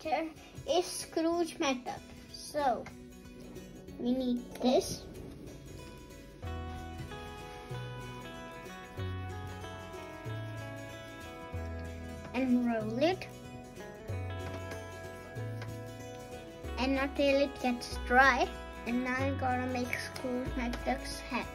character is Scrooge McDuck. So we need this. And roll it. And until it gets dry. And now I'm gonna make Scrooge McDuck's head.